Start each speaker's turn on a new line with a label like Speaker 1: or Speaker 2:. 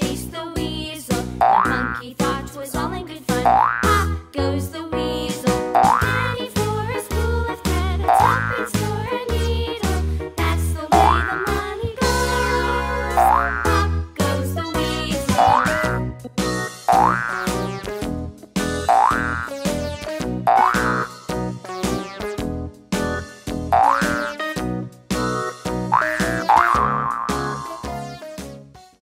Speaker 1: bush, the weasel. The monkey thought 'twas all in good.